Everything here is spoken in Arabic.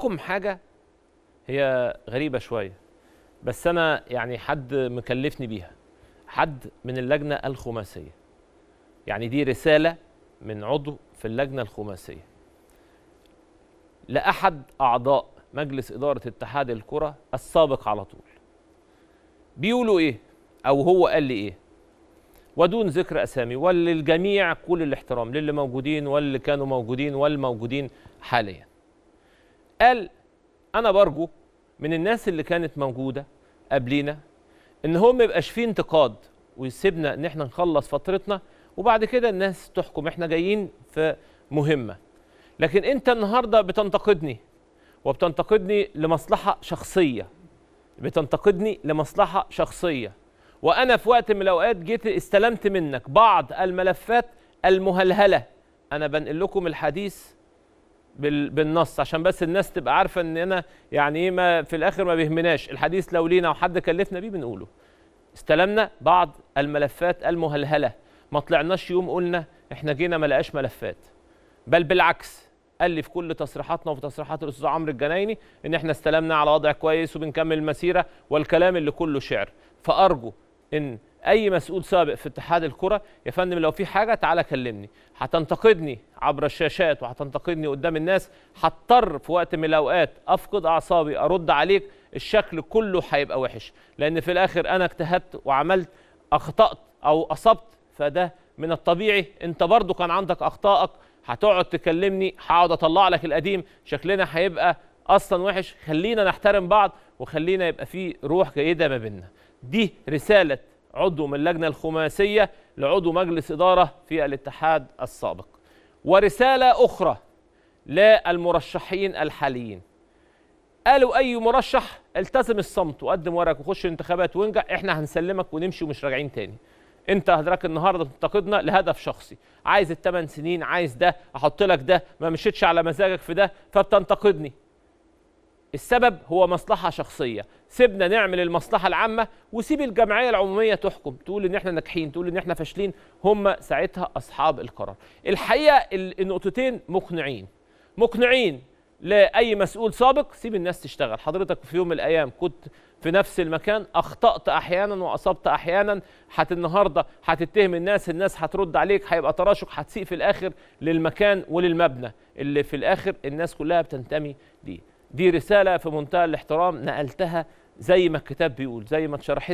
لكم حاجة؟ هي غريبة شوية بس أنا يعني حد مكلفني بيها حد من اللجنة الخماسية. يعني دي رسالة من عضو في اللجنة الخماسية. لأحد أعضاء مجلس إدارة اتحاد الكرة السابق على طول. بيقولوا إيه؟ أو هو قال لي إيه؟ ودون ذكر أسامي وللجميع كل الاحترام للي موجودين واللي كانوا موجودين والموجودين حاليا. قال أنا برجو من الناس اللي كانت موجودة قبلينا إن هو ما يبقاش فيه انتقاد ويسيبنا إن إحنا نخلص فترتنا وبعد كده الناس تحكم إحنا جايين في مهمة. لكن أنت النهارده بتنتقدني وبتنتقدني لمصلحة شخصية بتنتقدني لمصلحة شخصية. وأنا في وقت من الأوقات جيت استلمت منك بعض الملفات المهلهلة. أنا بنقل لكم الحديث بالنص عشان بس الناس تبقى عارفة إن أنا يعني إيه ما في الآخر ما بيهمناش. الحديث لو لينا وحد كلفنا بيه بنقوله. استلمنا بعض الملفات المهلهلة. ما طلعناش يوم قلنا إحنا جينا ما لقاش ملفات. بل بالعكس قال لي في كل تصريحاتنا وفي تصريحات الأستاذ عمرو الجنايني إن إحنا استلمنا على وضع كويس وبنكمل المسيرة والكلام اللي كله شعر. فأرجو إن أي مسؤول سابق في اتحاد الكرة يا فندم لو في حاجة تعالى كلمني. هتنتقدني عبر الشاشات وهتنتقدني قدام الناس. هضطر في وقت من الأوقات أفقد أعصابي أرد عليك. الشكل كله هيبقى وحش. لأن في الآخر أنا اجتهدت وعملت أخطأت أو أصبت فده من الطبيعي. أنت برضو كان عندك أخطائك. هتقعد تكلمني هقعد أطلع لك القديم. شكلنا هيبقى أصلا وحش. خلينا نحترم بعض وخلينا يبقى في روح جيدة ما بيننا. دي رسالة عضو من اللجنه الخماسية لعضو مجلس إدارة في الاتحاد السابق. ورسالة أخرى للمرشحين الحاليين. قالوا أي مرشح التزم الصمت وقدم ورقك وخش الانتخابات وانجح إحنا هنسلمك ونمشي ومش راجعين تاني. أنت حضرتك النهارده تنتقدنا لهدف شخصي. عايز الثمان سنين عايز ده أحط لك ده ما مشيتش على مزاجك في ده فبتنتقدني. السبب هو مصلحة شخصية. سيبنا نعمل المصلحة العامة وسيب الجمعية العمومية تحكم. تقول إن إحنا ناجحين تقول إن إحنا فاشلين. هم ساعتها أصحاب القرار. الحقيقة ال- النقطتين مقنعين. مقنعين لأي مسؤول سابق سيب الناس تشتغل. حضرتك في يوم من الأيام كنت في نفس المكان أخطأت أحيانا وأصبت أحيانا. حت النهارده هتتهم الناس الناس هترد عليك هيبقى تراشق هتسيء في الآخر للمكان وللمبنى اللي في الآخر الناس كلها بتنتمي ليه. دي رسالة في منتهى الاحترام. نقلتها زي ما الكتاب بيقول زي ما اتشرحت